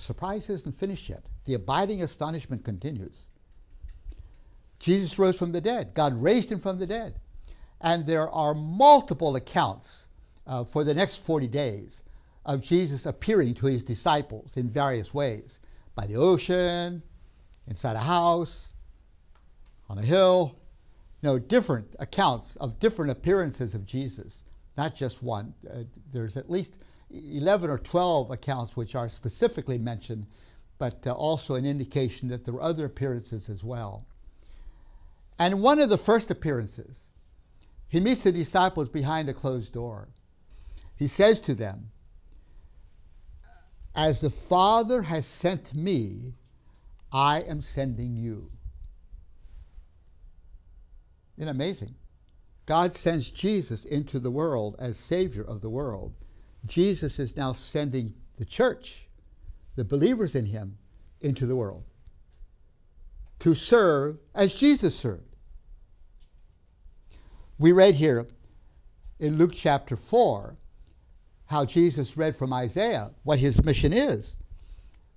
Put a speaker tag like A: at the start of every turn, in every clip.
A: surprise isn't finished yet. The abiding astonishment continues. Jesus rose from the dead. God raised him from the dead. And there are multiple accounts uh, for the next 40 days of Jesus appearing to his disciples in various ways by the ocean, inside a house, on a hill. You know, different accounts of different appearances of Jesus, not just one. Uh, there's at least 11 or 12 accounts which are specifically mentioned, but uh, also an indication that there were other appearances as well. And one of the first appearances, he meets the disciples behind a closed door. He says to them, As the Father has sent me, I am sending you. Isn't amazing? God sends Jesus into the world as Savior of the world. Jesus is now sending the church, the believers in Him, into the world to serve as Jesus served. We read here in Luke chapter 4 how Jesus read from Isaiah what his mission is.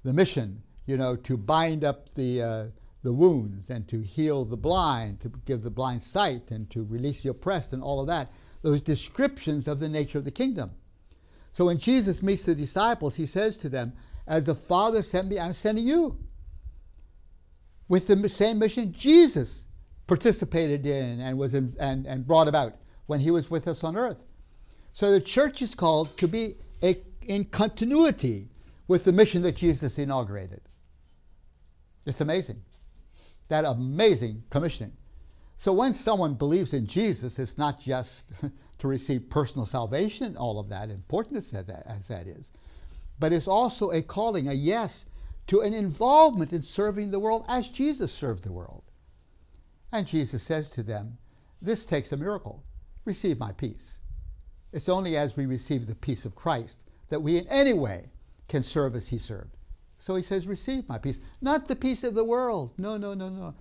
A: The mission, you know, to bind up the, uh, the wounds and to heal the blind, to give the blind sight and to release the oppressed and all of that. Those descriptions of the nature of the kingdom. So when Jesus meets the disciples, he says to them, As the Father sent me, I'm sending you. With the same mission Jesus participated in and was in, and, and brought about when he was with us on earth. So the church is called to be a, in continuity with the mission that Jesus inaugurated. It's amazing. That amazing commissioning. So when someone believes in Jesus, it's not just to receive personal salvation, all of that, important as that, as that is, but it's also a calling, a yes, to an involvement in serving the world as Jesus served the world. And Jesus says to them, This takes a miracle. Receive my peace. It's only as we receive the peace of Christ that we in any way can serve as he served. So he says, Receive my peace. Not the peace of the world. No, no, no, no.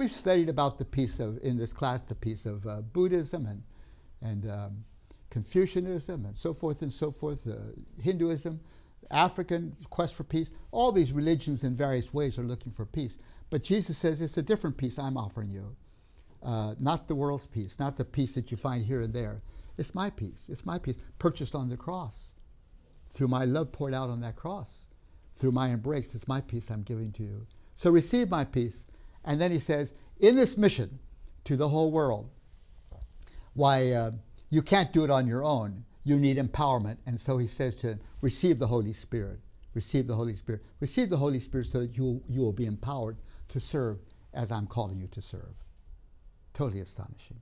A: We've studied about the peace of, in this class, the peace of uh, Buddhism and, and um, Confucianism and so forth and so forth, uh, Hinduism, African quest for peace. All these religions in various ways are looking for peace. But Jesus says it's a different peace I'm offering you. Uh, not the world's peace, not the peace that you find here and there. It's my peace. It's my peace, purchased on the cross, through my love poured out on that cross, through my embrace. It's my peace I'm giving to you. So receive my peace. And then he says, in this mission to the whole world, why uh, you can't do it on your own. You need empowerment. And so he says to them, receive the Holy Spirit. Receive the Holy Spirit. Receive the Holy Spirit so that you, you will be empowered to serve as I'm calling you to serve. Totally astonishing.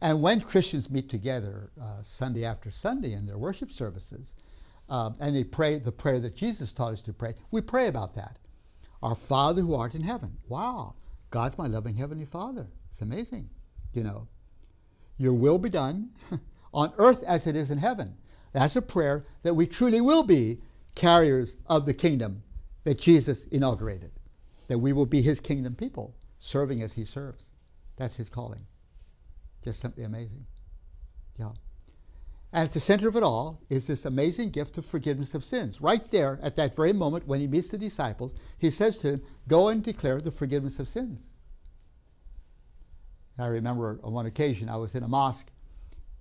A: And when Christians meet together uh, Sunday after Sunday in their worship services, uh, and they pray the prayer that Jesus taught us to pray, we pray about that. Our Father who art in heaven. Wow, God's my loving Heavenly Father. It's amazing. You know, your will be done on earth as it is in heaven. That's a prayer that we truly will be carriers of the kingdom that Jesus inaugurated that we will be his kingdom people, serving as he serves. That's his calling. Just simply amazing. Yeah. And at the center of it all is this amazing gift of forgiveness of sins. Right there, at that very moment when he meets the disciples, he says to them, Go and declare the forgiveness of sins. I remember on one occasion I was in a mosque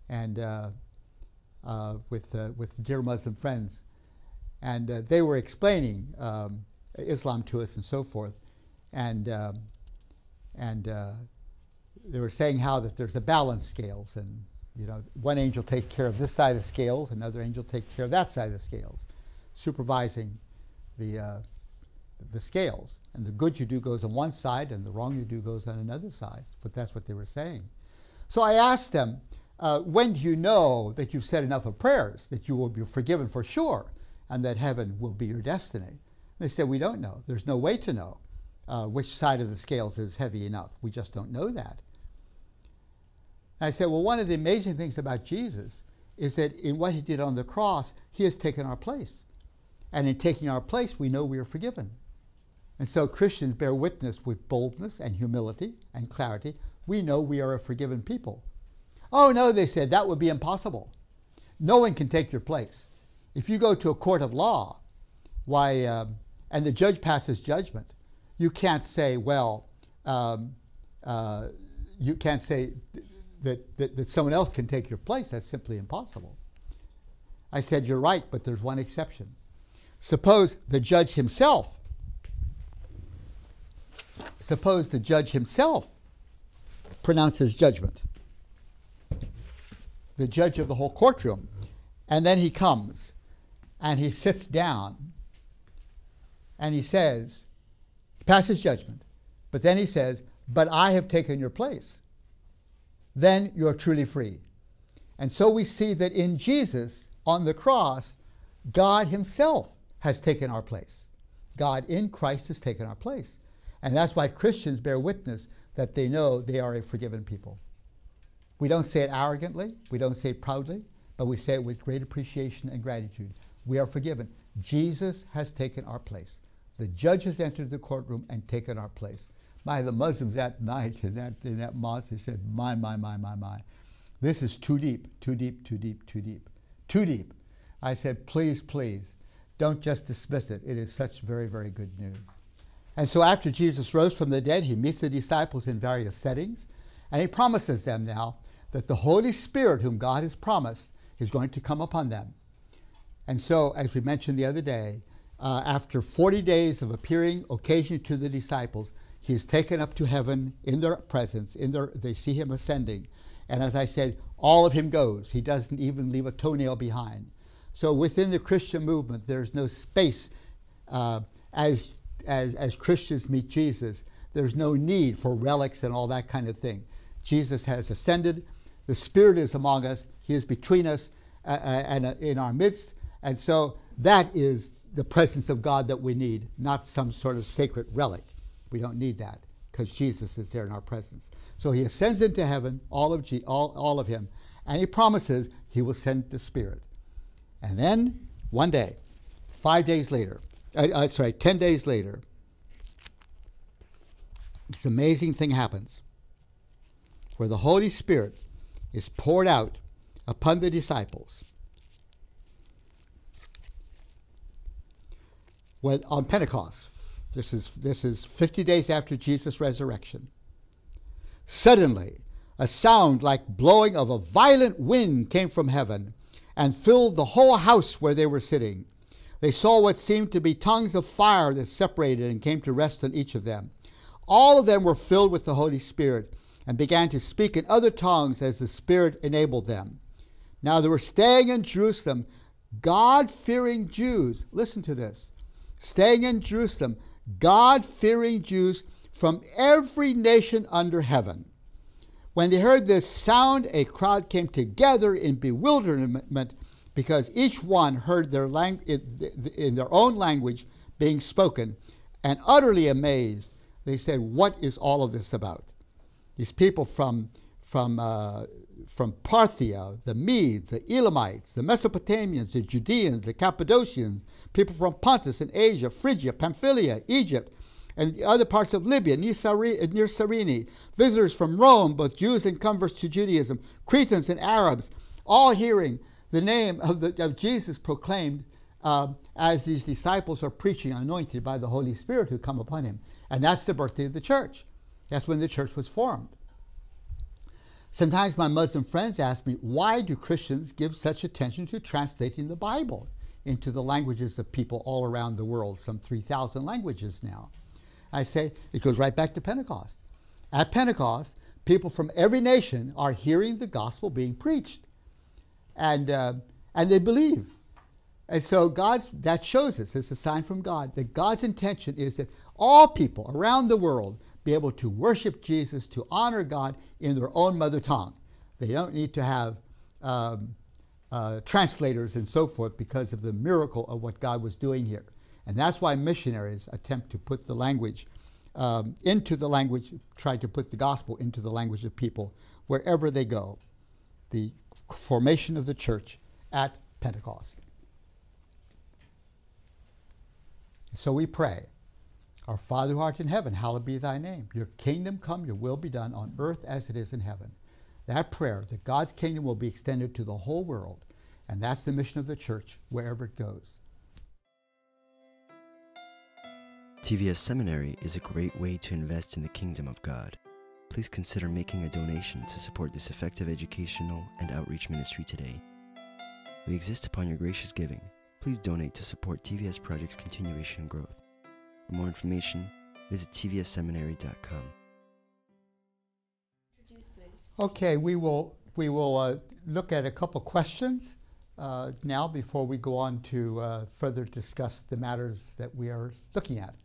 A: and uh, uh, with, uh, with dear Muslim friends, and uh, they were explaining um, Islam to us and so forth. And, um, and uh, they were saying how that there's a balance scales and you know, one angel takes care of this side of the scales, another angel takes care of that side of the scales, supervising the, uh, the scales. And the good you do goes on one side and the wrong you do goes on another side. But that's what they were saying. So I asked them, uh, when do you know that you've said enough of prayers, that you will be forgiven for sure, and that heaven will be your destiny? They said, we don't know. There's no way to know uh, which side of the scales is heavy enough. We just don't know that. I said, well, one of the amazing things about Jesus is that in what he did on the cross, he has taken our place. And in taking our place, we know we are forgiven. And so Christians bear witness with boldness and humility and clarity. We know we are a forgiven people. Oh, no, they said, that would be impossible. No one can take your place. If you go to a court of law, why, uh, and the judge passes judgment, you can't say, well, um, uh, you can't say that, that, that someone else can take your place. That's simply impossible. I said, You're right, but there's one exception. Suppose the judge himself, suppose the judge himself pronounces judgment, the judge of the whole courtroom, and then he comes and he sits down and he says, passes judgment, but then he says, But I have taken your place. Then you're truly free. And so we see that in Jesus, on the cross, God Himself has taken our place. God in Christ has taken our place. And that's why Christians bear witness that they know they are a forgiven people. We don't say it arrogantly, we don't say it proudly, but we say it with great appreciation and gratitude. We are forgiven. Jesus has taken our place. The judge has entered the courtroom and taken our place. My, the Muslims that night in that, in that mosque, they said, my, my, my, my, my. This is too deep, too deep, too deep, too deep too deep. I said, please, please, don't just dismiss it. It is such very, very good news. And so after Jesus rose from the dead, he meets the disciples in various settings, and he promises them now that the Holy Spirit, whom God has promised, is going to come upon them. And so, as we mentioned the other day, uh, after 40 days of appearing occasionally to the disciples, he is taken up to heaven in their presence. In their, they see him ascending. And as I said, all of him goes. He doesn't even leave a toenail behind. So within the Christian movement, there's no space uh, as, as, as Christians meet Jesus. There's no need for relics and all that kind of thing. Jesus has ascended. The Spirit is among us. He is between us uh, uh, and uh, in our midst. And so that is the presence of God that we need, not some sort of sacred relic. We don't need that because Jesus is there in our presence. So he ascends into heaven, all of, G, all, all of him, and he promises he will send the Spirit. And then one day, five days later, uh, uh, sorry, 10 days later, this amazing thing happens where the Holy Spirit is poured out upon the disciples. When, on Pentecost, this is, this is 50 days after Jesus' resurrection. Suddenly, a sound like blowing of a violent wind came from heaven and filled the whole house where they were sitting. They saw what seemed to be tongues of fire that separated and came to rest on each of them. All of them were filled with the Holy Spirit and began to speak in other tongues as the Spirit enabled them. Now they were staying in Jerusalem, God fearing Jews. Listen to this. Staying in Jerusalem, God fearing Jews from every nation under heaven. When they heard this sound, a crowd came together in bewilderment because each one heard their lang- in their own language being spoken, and utterly amazed, they said, What is all of this about? These people from, from, uh, from Parthia, the Medes, the Elamites, the Mesopotamians, the Judeans, the Cappadocians, people from Pontus and Asia, Phrygia, Pamphylia, Egypt, and the other parts of Libya, near Cyrene, visitors from Rome, both Jews and converts to Judaism, Cretans and Arabs, all hearing the name of, the, of Jesus proclaimed uh, as these disciples are preaching, anointed by the Holy Spirit who come upon him. And that's the birthday of the church. That's when the church was formed. Sometimes my Muslim friends ask me, why do Christians give such attention to translating the Bible into the languages of people all around the world, some 3,000 languages now? I say it goes right back to Pentecost. At Pentecost, people from every nation are hearing the gospel being preached, and uh, and they believe. And so God's that shows us it's a sign from God that God's intention is that all people around the world be able to worship Jesus, to honor God in their own mother tongue. They don't need to have um, uh, translators and so forth because of the miracle of what God was doing here. And that's why missionaries attempt to put the language um, into the language, try to put the gospel into the language of people wherever they go. The formation of the church at Pentecost. So we pray, Our Father who art in heaven, hallowed be thy name. Your kingdom come, your will be done on earth as it is in heaven. That prayer, that God's kingdom will be extended to the whole world, and that's the mission of the church wherever it goes.
B: TVS Seminary is a great way to invest in the kingdom of God. Please consider making a donation to support this effective educational and outreach ministry today. We exist upon your gracious giving. Please donate to support TVS Project's continuation and growth. For more information, visit tvsseminary.com.
C: Introduce, please.
A: Okay, we will we will uh, look at a couple questions uh, now before we go on to uh, further discuss the matters that we are looking at.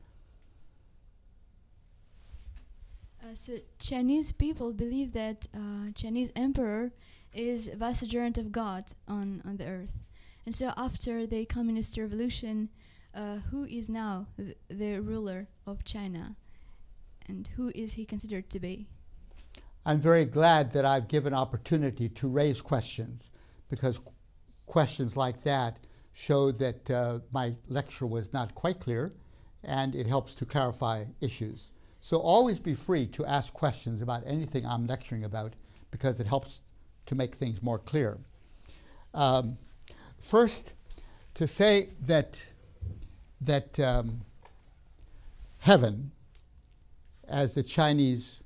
C: Uh, so Chinese people believe that uh, Chinese emperor is vicegerent of God on, on the earth. And so after the communist revolution, uh, who is now th- the ruler of China? And who is he considered to be?
A: I'm very glad that I've given opportunity to raise questions because qu- questions like that show that uh, my lecture was not quite clear and it helps to clarify issues. So always be free to ask questions about anything I'm lecturing about because it helps to make things more clear. Um, first, to say that that um, heaven, as the Chinese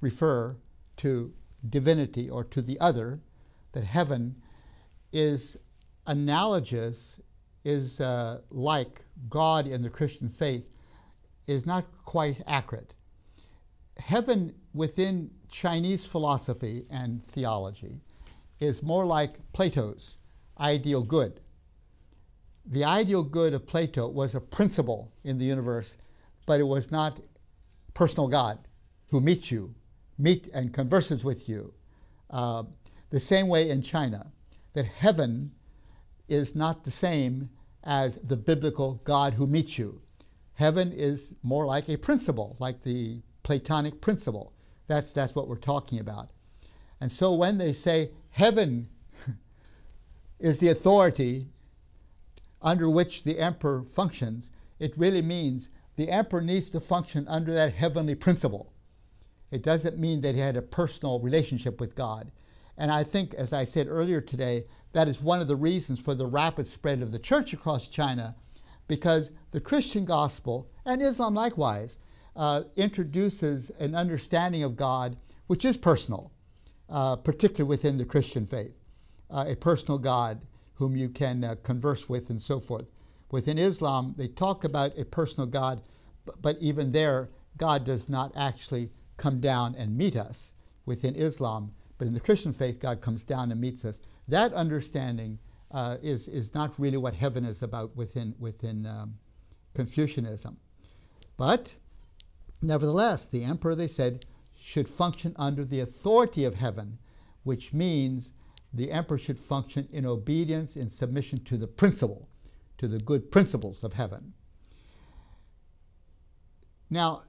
A: refer to divinity or to the other, that heaven is analogous, is uh, like God in the Christian faith, is not quite accurate. Heaven within Chinese philosophy and theology is more like Plato's ideal good. The ideal good of Plato was a principle in the universe, but it was not personal God who meets you, meet and converses with you. Uh, the same way in China, that heaven is not the same as the biblical God who meets you. Heaven is more like a principle, like the Platonic principle. That's, that's what we're talking about. And so when they say heaven is the authority under which the emperor functions, it really means the emperor needs to function under that heavenly principle. It doesn't mean that he had a personal relationship with God. And I think, as I said earlier today, that is one of the reasons for the rapid spread of the church across China, because the Christian gospel, and Islam likewise, uh, introduces an understanding of God which is personal, uh, particularly within the Christian faith, uh, a personal God whom you can uh, converse with and so forth. Within Islam, they talk about a personal God, but, even there, God does not actually come down and meet us within Islam. But in the Christian faith, God comes down and meets us. That understanding uh, is, is not really what heaven is about within, within um, Confucianism. But nevertheless, the emperor, they said, should function under the authority of heaven, which means the emperor should function in obedience, in submission to the principle, to the good principles of heaven. Now,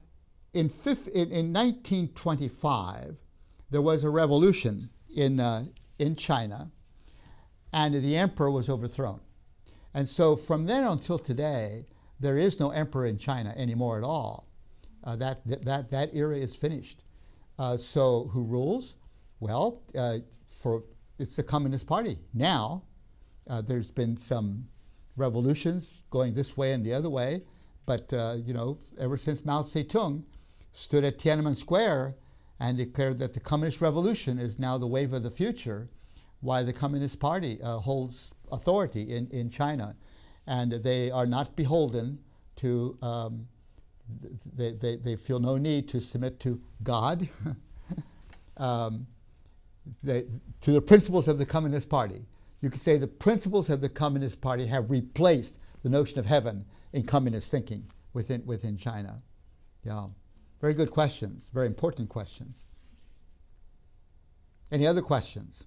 A: in, in, in 1925, there was a revolution in, uh, in China, and the emperor was overthrown. And so from then until today, there is no emperor in China anymore at all. Uh, that, that, that era is finished. Uh, so who rules? Well, uh, for it's the Communist Party. Now, uh, there's been some revolutions going this way and the other way, but uh, you know, ever since Mao Zedong stood at Tiananmen Square and declared that the Communist Revolution is now the wave of the future, why the Communist Party uh, holds authority in, in China. And they are not beholden to, um, they, they, they feel no need to submit to God. um, the, to the principles of the Communist Party. You could say the principles of the Communist Party have replaced the notion of heaven in communist thinking within, within China. Yeah. Very good questions, very important questions. Any other questions?